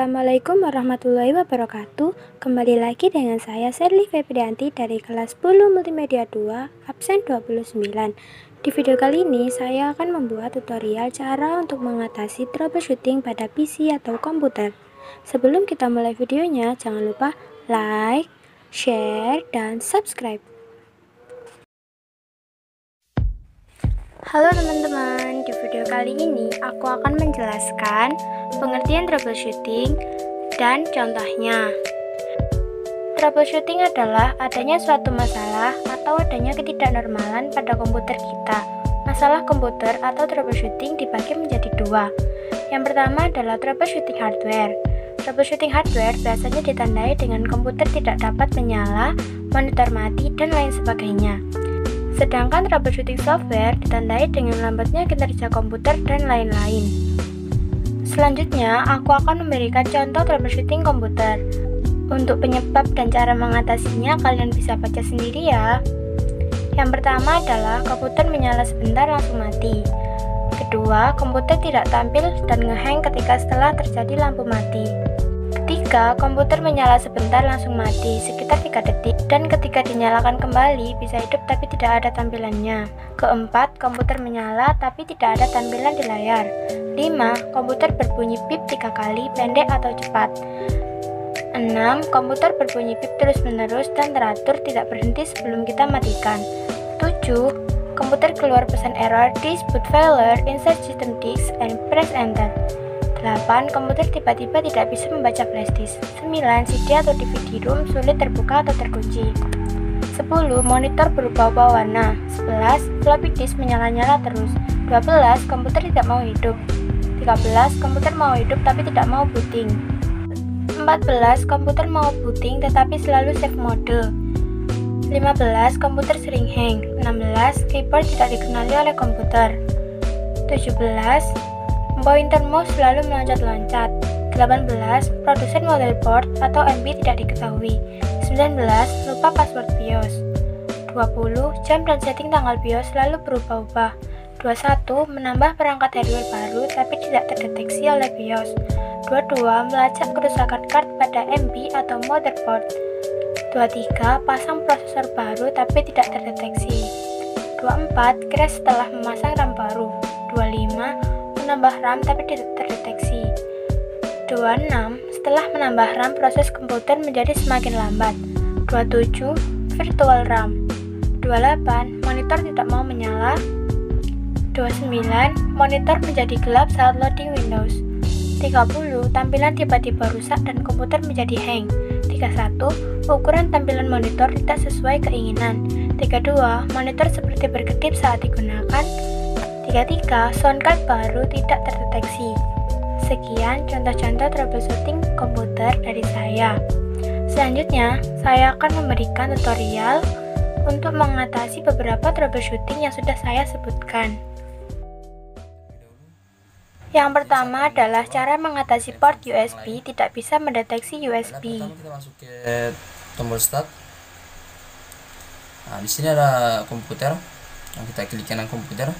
Assalamualaikum warahmatullahi wabarakatuh. Kembali lagi dengan saya Serli Febrianti dari kelas 10 Multimedia 2 absen 29 Di video kali ini saya akan membuat tutorial cara untuk mengatasi troubleshooting pada PC atau komputer. Sebelum kita mulai videonya jangan lupa like, share, dan subscribe Halo teman-teman, di video kali ini aku akan menjelaskan pengertian troubleshooting dan contohnya. Troubleshooting adalah adanya suatu masalah atau adanya ketidaknormalan pada komputer kita. Masalah komputer atau troubleshooting dibagi menjadi dua. Yang pertama adalah troubleshooting hardware. Troubleshooting hardware biasanya ditandai dengan komputer tidak dapat menyala, monitor mati, dan lain sebagainya. Sedangkan troubleshooting software ditandai dengan lambatnya kinerja komputer dan lain-lain. Selanjutnya, aku akan memberikan contoh troubleshooting komputer. Untuk penyebab dan cara mengatasinya, kalian bisa baca sendiri ya. Yang pertama adalah komputer menyala sebentar langsung mati. Kedua, komputer tidak tampil dan ngehang ketika setelah terjadi lampu mati. Ketiga, komputer menyala sebentar langsung mati, sekitar 3 detik, dan ketika dinyalakan kembali bisa hidup tapi tidak ada tampilannya. Keempat, komputer menyala tapi tidak ada tampilan di layar. 5. Komputer berbunyi pip 3 kali, pendek atau cepat. 6. Komputer berbunyi pip terus-menerus dan teratur tidak berhenti sebelum kita matikan. 7. Komputer keluar pesan error, disk boot failure, insert system disk, and press enter. 8. Komputer tiba-tiba tidak bisa membaca flashdisk. 9. CD atau DVD room sulit terbuka atau terkunci. 10. Monitor berubah-ubah warna. 11. Floppy disk menyala-nyala terus. 12. Komputer tidak mau hidup. 13. Komputer mau hidup tapi tidak mau booting. 14. Komputer mau booting tetapi selalu save mode. 15. Komputer sering hang. 16. Keyboard tidak dikenali oleh komputer. 17. Pointer mouse selalu meloncat-loncat. 18. Produsen motherboard atau MB tidak diketahui. 19. Lupa password BIOS. 20. Jam dan setting tanggal BIOS selalu berubah-ubah. 21. Menambah perangkat hardware baru tapi tidak terdeteksi oleh BIOS. 22. Melacak kerusakan card pada MB atau motherboard. 23. Pasang prosesor baru tapi tidak terdeteksi. 24. Crash setelah memasang RAM baru. 25 menambah RAM tapi terdeteksi. 26. Setelah menambah RAM, proses komputer menjadi semakin lambat. 27. Virtual RAM. 28. Monitor tidak mau menyala. 29. Monitor menjadi gelap saat loading Windows. 30. Tampilan tiba-tiba rusak dan komputer menjadi hang. 31. Ukuran tampilan monitor tidak sesuai keinginan. 32. Monitor seperti berkedip saat digunakan. 33. Soundcard baru tidak terdeteksi. Sekian contoh-contoh troubleshooting komputer dari saya. Selanjutnya, saya akan memberikan tutorial untuk mengatasi beberapa troubleshooting yang sudah saya sebutkan. Yang pertama adalah cara mengatasi port USB tidak bisa mendeteksi USB. tombol start. Nah, di sini ada komputer. Yang kita klik kanan komputer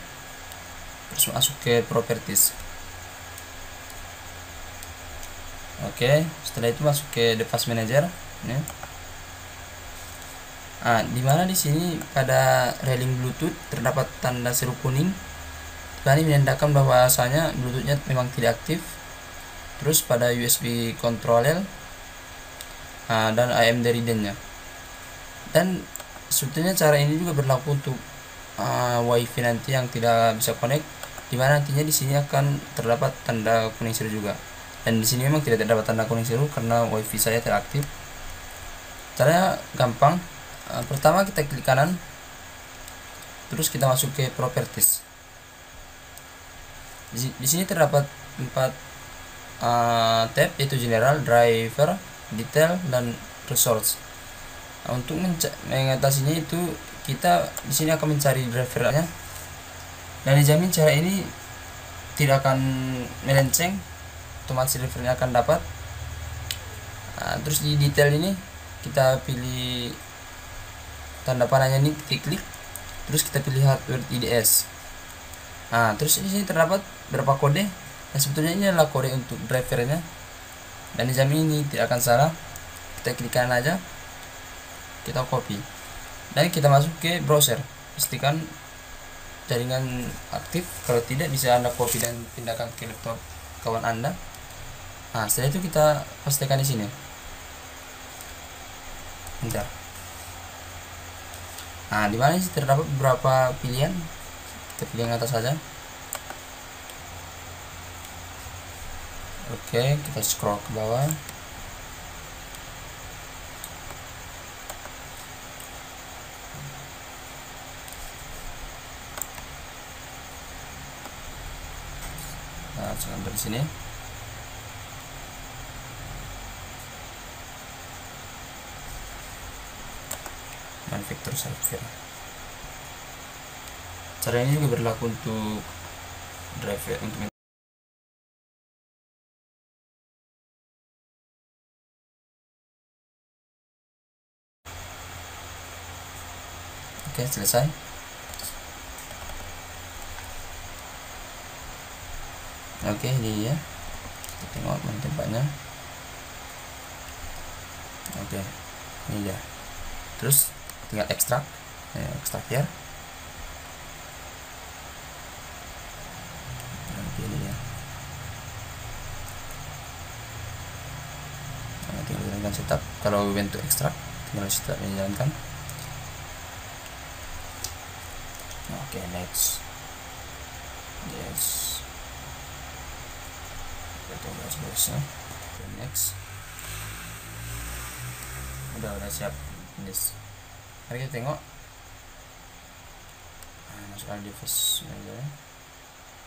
terus masuk ke properties. Oke setelah itu masuk ke device manager ini nah di mana di sini pada railing bluetooth terdapat tanda seru kuning. Ini menandakan bahwasanya bluetoothnya memang tidak aktif. Terus pada USB controller nah, dan AM dari dennya dan sebetulnya cara ini juga berlaku untuk uh, wifi nanti yang tidak bisa connect di mana nantinya di sini akan terdapat tanda kuning biru juga. Dan di sini memang tidak terdapat tanda kuning biru karena wifi saya tidak aktif caranya gampang. Uh, pertama kita klik kanan. Terus kita masuk ke properties. Di, di sini terdapat empat uh, tab yaitu general driver detail dan resource. Nah, untuk mengatasinya itu kita di sini akan mencari drivernya dan dijamin cara ini tidak akan melenceng otomatis drivernya akan dapat. Nah, terus di detail ini kita pilih tanda panahnya ini kita klik terus kita pilih hardware IDS nah terus di sini terdapat berapa kode. Dan sebetulnya ini adalah kode untuk drivernya. Dan dijamin ini tidak akan salah. Kita klik kanan aja kita copy. Dan kita masuk ke browser. Pastikan jaringan aktif kalau tidak bisa anda copy dan pindahkan ke laptop kawan anda. Nah setelah itu kita pastikan di sini. Bentar. Nah di mana sih terdapat beberapa pilihan? Kita pilih yang atas saja. Oke kita scroll ke bawah jangan dari sini. Manufacturer software cara ini juga berlaku untuk driver untuk oke selesai oke ini ya kita tengok tempatnya. Oke ini ya terus tinggal ekstrak. Ya, ekstrak ya. Oke ini ya jalankan setup. Kalau bentuk ekstrak tinggal setup menjalankan oke next. Yes coba seterusnya. Next. Udah udah siap. Yes. Mari kita tengok. Nah, masukkan device aja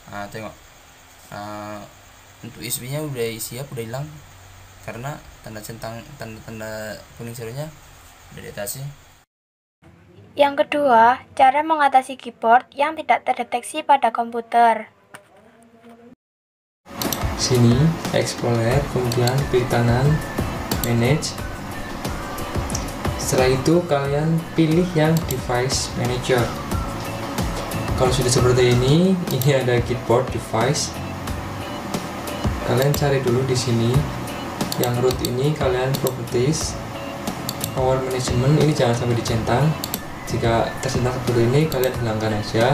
nah tengok. Nah, untuk USB nya udah siap udah hilang. Karena tanda centang tanda-tanda kuning serunya udah diatasi Yang kedua, cara mengatasi keyboard yang tidak terdeteksi pada komputer. Sini, Explorer, kemudian klik kanan, Manage. Setelah itu kalian pilih yang Device Manager. Kalau sudah seperti ini, ini ada keyboard device. Kalian cari dulu di sini. Yang root ini kalian properties, power management ini jangan sampai dicentang. Jika tercentang seperti ini, kalian hilangkan aja.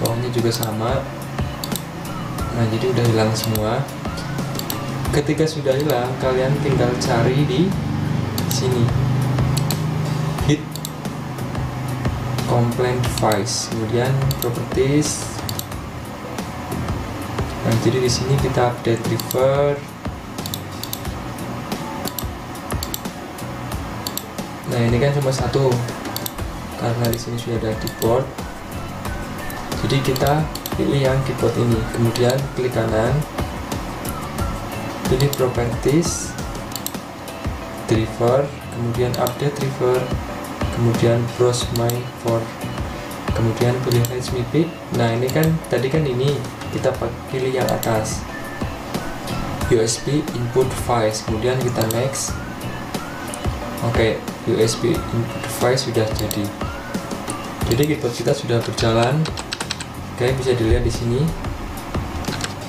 Bawahnya juga sama, nah jadi udah hilang semua. Ketika sudah hilang kalian tinggal cari di sini. Hit complaint device kemudian properties. Nah jadi di sini kita update driver nah ini kan cuma satu. Karena di sini sudah ada keyboard jadi kita pilih yang keyboard ini. Kemudian klik kanan. Pilih properties. Driver. Kemudian update driver. Kemudian browse my for. Kemudian pilih pick nah ini kan tadi kan ini kita pilih yang atas. USB input device kemudian kita next. Oke okay, USB input device sudah jadi. Jadi keyboard kita sudah berjalan Oke, bisa dilihat di sini.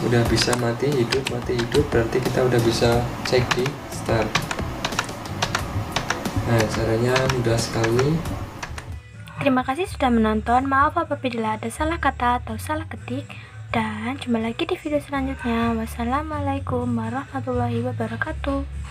Udah bisa mati hidup, mati hidup, berarti kita udah bisa cek di start. Nah, caranya mudah sekali. Terima kasih sudah menonton. Maaf apabila ada salah kata atau salah ketik. Dan jumpa lagi di video selanjutnya. Wassalamualaikum warahmatullahi wabarakatuh.